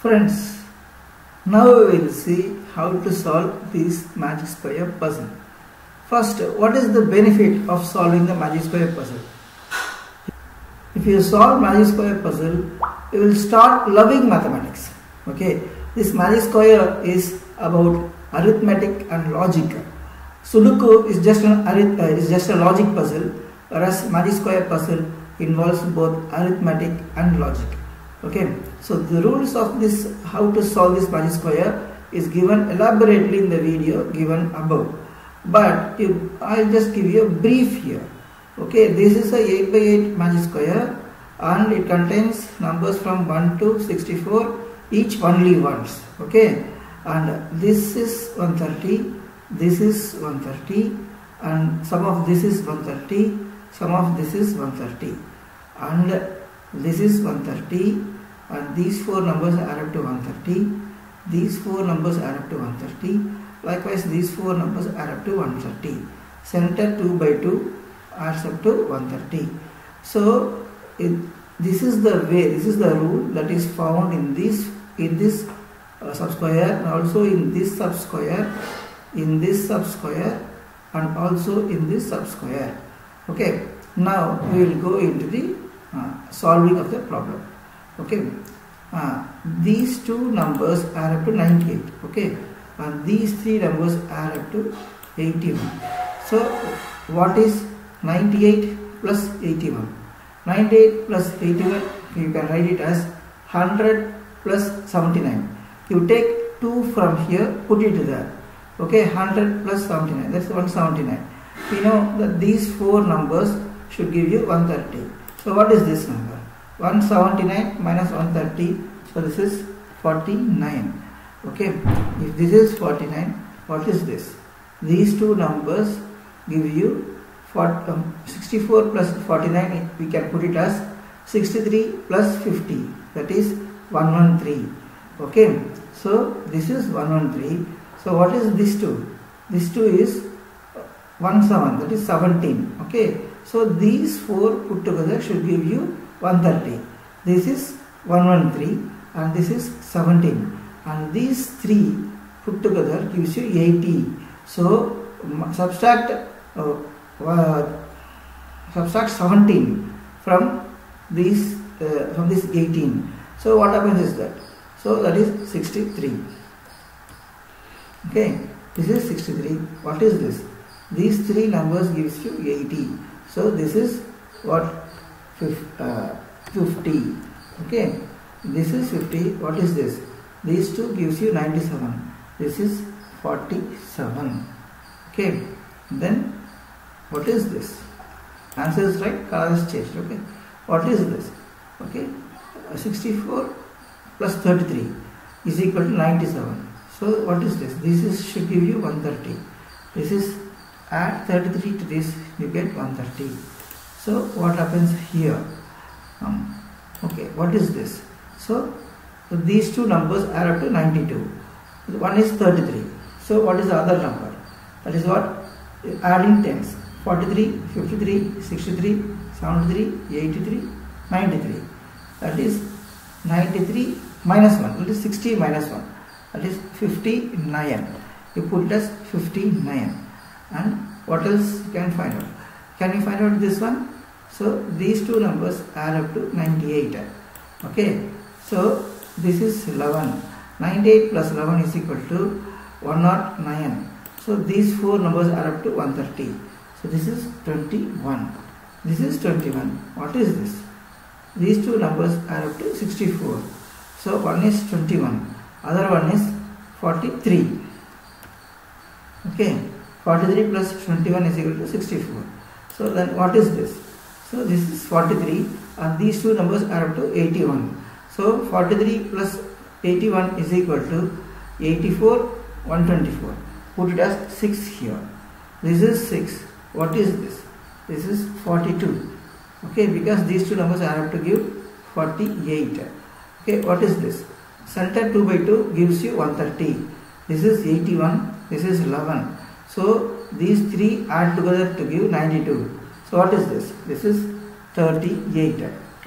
Friends, now we will see how to solve this magic square puzzle. First, what is the benefit of solving the magic square puzzle? If you solve magic square puzzle, you will start loving mathematics. Okay, this magic square is about arithmetic and logic. Sudoku is just an arith- uh, is just a logic puzzle, whereas magic square puzzle involves both arithmetic and logic. Okay, so the rules of this how to solve this magic square is given elaborately in the video given above. But if I'll just give you a brief here. Okay, this is a 8 by 8 magic square and it contains numbers from 1 to 64 each only once. Okay, and this is 130, this is 130 and some of this is 130, some of this is 130 and this is 130 and these four numbers add up to 130 these four numbers add up to 130 likewise these four numbers add up to 130 center 2 by 2 adds up to 130 so it, this is the way this is the rule that is found in this in this uh, subsquare and also in this subsquare in this sub square and also in this sub square okay. Now we will go into the uh, solving of the problem. Okay uh, these two numbers add up to 98 okay? And these three numbers add up to 81 so what is 98 plus 81 98 plus 81 you can write it as 100 plus 79 you take 2 from here put it there okay? 100 plus 79 that's 179 we know that these four numbers should give you 130 so what is this number 179 minus 130 so this is 49 okay. If this is 49 what is this? These two numbers give you um, 64 plus 49 we can put it as 63 plus 50 that is 113 okay. So this is 113 so what is this two? This two is 17 that is 17 okay. So these four put together should give you 130 this is 113 and this is 17 and these three put together gives you 80 so subtract uh, uh, subtract 17 from these uh, from this 18 so what happens is that so that is 63 okay this is 63 what is this? These three numbers gives you 80 so this is what 50 okay? This is 50 what is this? These two gives you 97 this is 47 okay? Then what is this? Answer is right color is changed okay? What is this? Okay uh, 64 plus 33 is equal to 97 so what is this? This is should give you 130 this is add 33 to this you get 130 so what happens here? Um, okay what is this? So, these two numbers add up to 92 one is 33 so what is the other number? That is what? Adding tens. 43 53 63 73 83 93 that is 93 minus 1 that is 60 minus 1 that is 59 you put as 59 and what else you can find out can you find out this one? So these two numbers add up to 98 okay? So this is 11 98 plus 11 is equal to 109 so these four numbers are up to 130 so this is 21 this is 21 what is this? These two numbers are up to 64 so one is 21 other one is 43 okay? 43 plus 21 is equal to 64 so then what is this? So this is 43 and these two numbers are up to 81 so 43 plus 81 is equal to 84 124 put it as 6 here. This is 6 what is this? This is 42 okay because these two numbers are up to give 48 okay what is this? Center 2 by 2 gives you 130 this is 81 this is 11 so these three add together to give 92 so what is this this is 38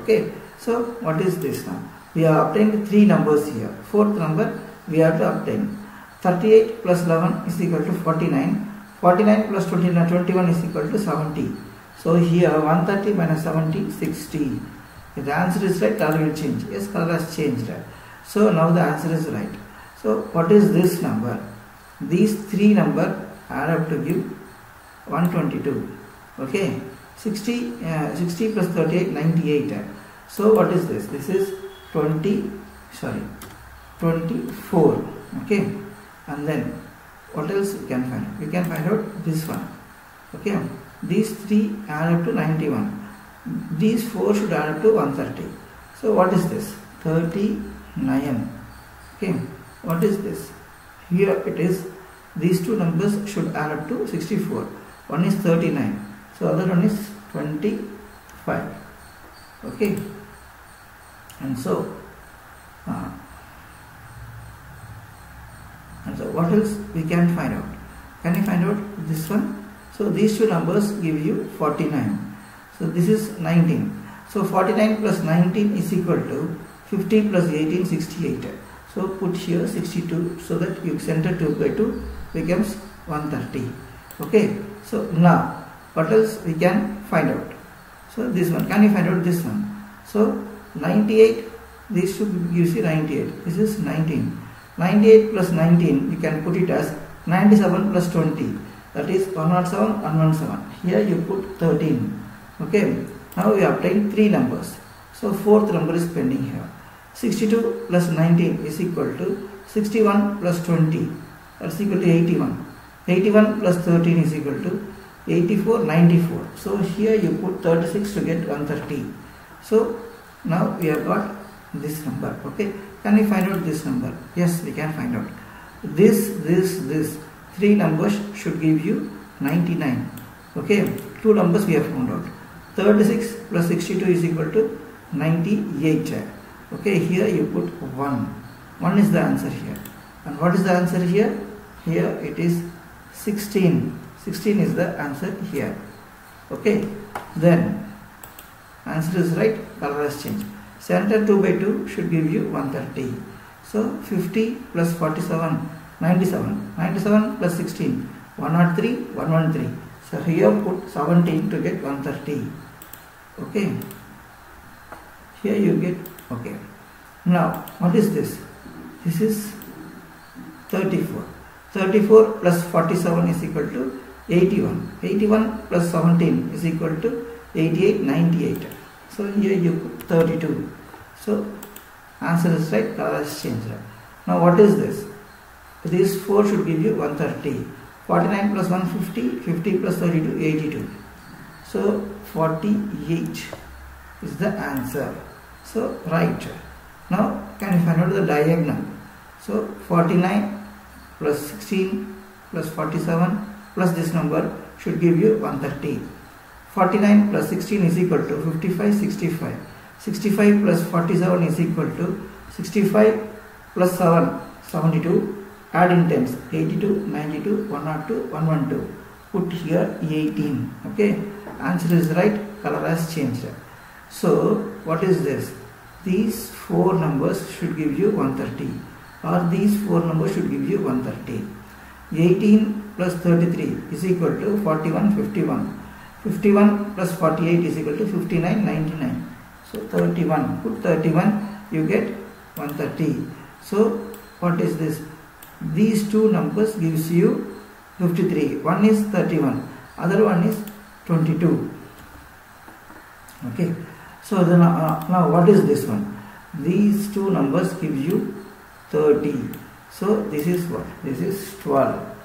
okay so what is this now we have obtained three numbers here. Fourth number we have to obtain. 38 plus 11 is equal to 49. 49 plus 29, 21 is equal to 70. So here 130 minus 70, 60. If the answer is right, color will change. Yes, color has changed. So now the answer is right. So what is this number? These three number add up to give 122. Okay. 60, uh, 60 plus 38, 98. So what is this? This is 20, sorry, 24. Okay. And then what else we can find? We can find out this one. Okay. These three add up to 91. These four should add up to 130. So what is this? 39. Okay. What is this? Here it is. These two numbers should add up to 64. One is 39. So other one is 25. Okay. And so, uh, and so what else we can find out? Can you find out this one? So these two numbers give you 49. So this is 19. So 49 plus 19 is equal to 50 plus 18, 68. So put here 62 so that you center 2 by 2 becomes 130. Okay. So now what else we can find out? So this one. Can you find out this one? So 98 this should gives you 98. This is 19. 98 plus 19 you can put it as 97 plus 20 that is 107 117 here you put 13 okay now we obtain three numbers so fourth number is pending here 62 plus 19 is equal to 61 plus 20 that's equal to 81 81 plus 13 is equal to 84 94 so here you put 36 to get 130 so now we have got this number okay can we find out this number? Yes, we can find out. This, this, this. Three numbers should give you 99. Okay, two numbers we have found out. 36 plus 62 is equal to 98. Okay, here you put 1. 1 is the answer here. And what is the answer here? Here it is 16. 16 is the answer here. Okay, then answer is right, color has changed. Center 2 by 2 should give you 130. So 50 plus 47, 97. 97 plus 16, 103, 113. So here put 17 to get 130. Okay. Here you get, okay. Now what is this? This is 34. 34 plus 47 is equal to 81. 81 plus 17 is equal to 88, 98. So here you put 32. So answer is right, color is changed. Now what is this? These 4 should give you 130. 49 plus 150, 50 plus 32, 82. So 48 is the answer. So right. Now can you find out the diagonal? So 49 plus 16 plus 47 plus this number should give you 130. 49 plus 16 is equal to 55, 65. 65 plus 47 is equal to 65 plus 7, 72. Add in tens, 82, 92, 102, 112. Put here 18. Okay. Answer is right. Color has changed. So, what is this? These four numbers should give you 130 or these four numbers should give you 130. 18 plus 33 is equal to 41, 51. 51 plus 48 is equal to 59, 99. So 31, put 31, you get 130. So what is this? These two numbers gives you 53. One is 31, other one is 22. Okay. So then uh, now what is this one? These two numbers gives you 30. So this is what? This is 12.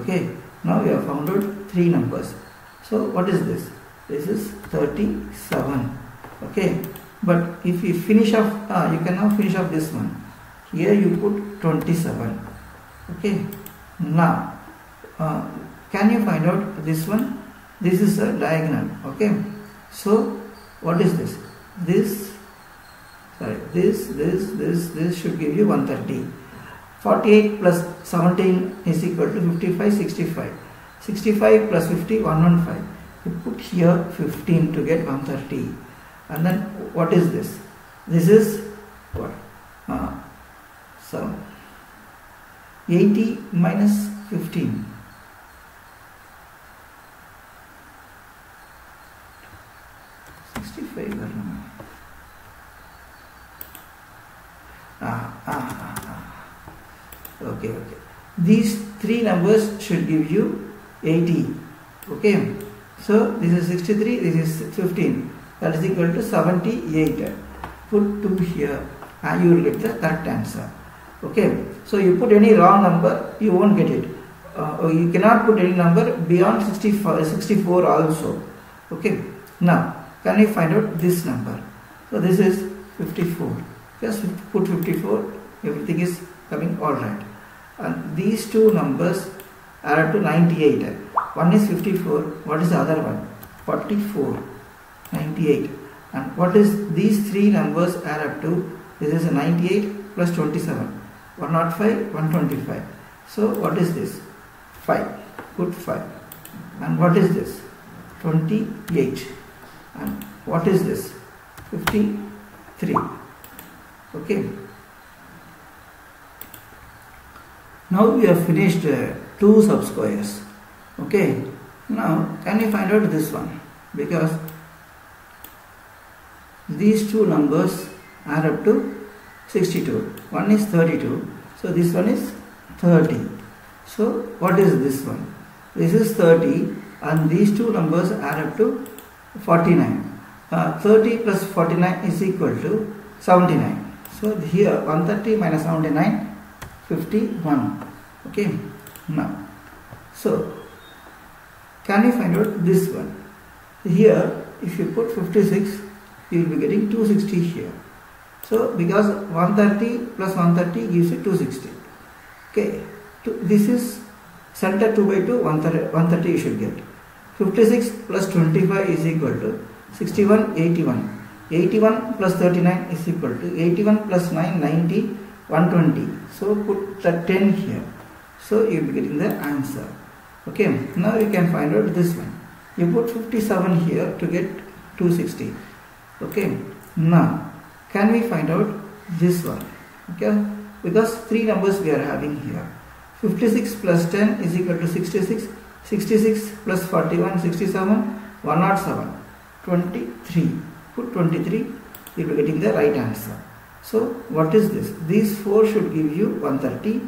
Okay. Now we have found out three numbers. So what is this? This is 37. Okay. But if you finish off, ah, you can now finish off this one. Here you put 27. Okay. Now, uh, can you find out this one? This is a diagonal. Okay. So what is this? This, Sorry, this, this, this, this should give you 130. 48 plus 17 is equal to 55, 65. 65 plus 50, 115. You put here 15 to get 130. And then what is this? This is what? Uh, so 80 minus 15. These three numbers should give you 80. Okay. So this is 63, this is 15. That is equal to 78. Put 2 here and you will get the correct answer. Okay. So you put any wrong number, you won't get it. Uh, you cannot put any number beyond 65, 64 also. Okay. Now, can you find out this number? So this is 54. Just put 54, everything is coming all right. And these two numbers are up to 98. One is 54, what is the other one? 44, 98. And what is these three numbers add up to? This is a 98 plus 27. 105, 125. So what is this? 5. good 5. And what is this? 28. And what is this? 53. Okay. Now we have finished uh, two subsquares. Okay. Now can you find out this one? Because these two numbers are up to 62. One is 32. So this one is 30. So what is this one? This is 30 and these two numbers are up to 49. Uh, 30 plus 49 is equal to 79. So here 130 minus 79, 51. Okay. Now, so can you find out this one? Here, if you put 56, you will be getting 260 here. So because 130 plus 130 gives you 260. Okay. This is center 2 by 2, 130 you should get. 56 plus 25 is equal to 61, 81. 81 plus 39 is equal to 81 plus 9, 90, 120. So put the 10 here. So you will be getting the answer. Okay, now you can find out this one. You put 57 here to get 260. Okay, now can we find out this one? Okay, because three numbers we are having here. 56 plus 10 is equal to 66. 66 plus 41, 67, 107, 23. Put 23, you will be getting the right answer. So what is this? These four should give you 130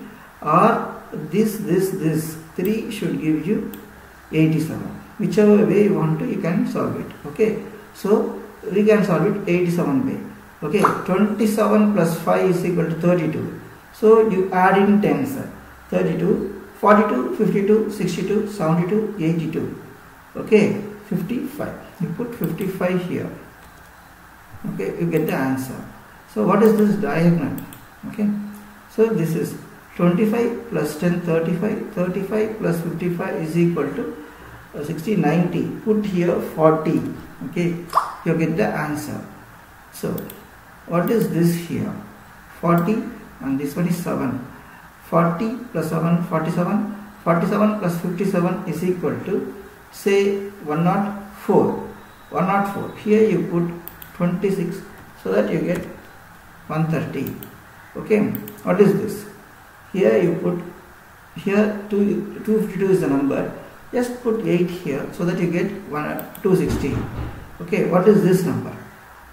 or this, this, this 3 should give you 87. Whichever way you want to, you can solve it. Okay. So we can solve it 87 way. Okay. 27 plus 5 is equal to 32. So you add in tens. 32, 42, 52, 62, 72, 82. Okay. 55. You put 55 here. Okay. You get the answer. So what is this diagonal? Okay. So this is 25 plus 10 35 35 plus 55 is equal to uh, 60 90 put here 40 okay. You get the answer. So what is this here? 40 and this one is 7 40 plus 7 47 47 plus 57 is equal to say 104 104 here you put 26 so that you get 130 okay what is this? Here you put here 2 252 is the number. Just put 8 here so that you get 1 260 okay what is this number?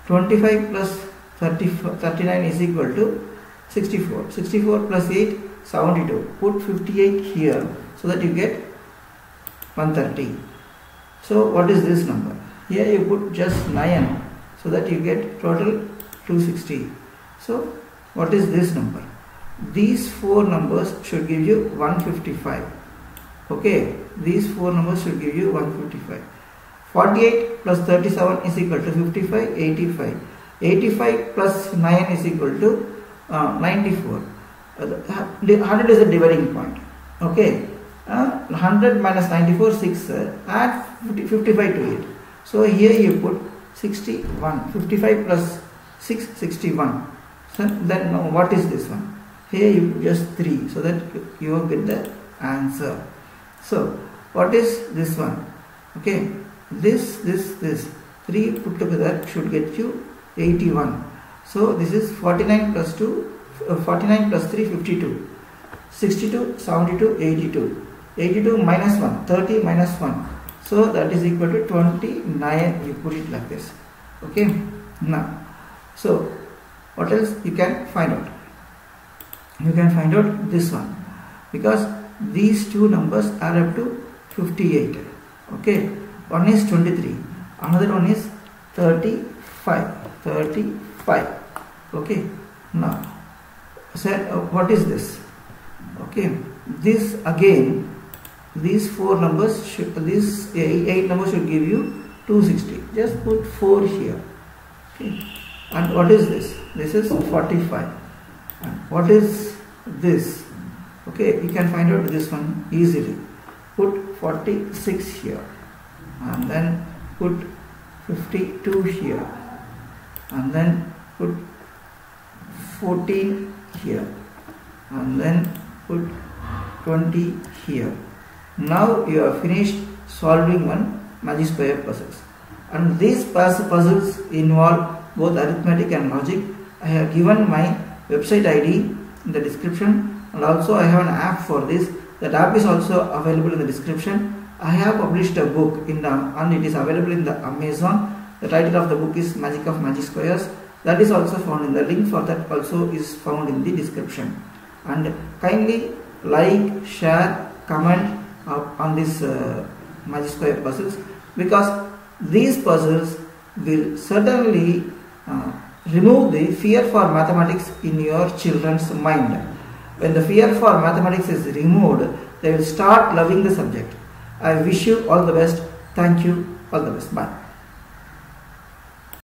25 plus 30, 39 is equal to 64 64 plus 8 72 put 58 here so that you get 130 so what is this number? Here you put just 9 so that you get total 260 so what is this number? These four numbers should give you 155 okay? These four numbers should give you 155 48 plus 37 is equal to 55 85 85 plus 9 is equal to uh, 94 uh, 100 is a dividing point. Okay? Uh, 100 minus 94 6 uh, add 50, 55 to it. So here you put 61 55 plus 6 61 so then what is this one here you just 3 so that you will get the answer so what is this one okay this this this 3 put together should get you 81 so this is 49 plus 2 uh, 49 plus 3 52 62, 72, 82. 82 minus 1, 30 minus 1. So that is equal to 29. You put it like this. Okay. Now, so what else you can find out? You can find out this one because these two numbers are up to 58. Okay. One is 23. Another one is 35. 35. Okay. Now, so uh, what is this? Okay. This again these four numbers should these eight numbers should give you 260 just put 4 here okay and what is this this is 45 what is this okay you can find out this one easily put 46 here and then put 52 here and then put 14 here and then put 20 here now you have finished solving one magic square puzzles. And these puzzles involve both arithmetic and logic. I have given my website ID in the description and also I have an app for this. That app is also available in the description. I have published a book in the and it is available in the Amazon. The title of the book is Magic of Magic Squares. That is also found in the link for that also is found in the description. And kindly like, share, comment on this uh, magic square puzzles because these puzzles will certainly uh, remove the fear for mathematics in your children's mind. When the fear for mathematics is removed, they will start loving the subject. I wish you all the best. Thank you. All the best. Bye.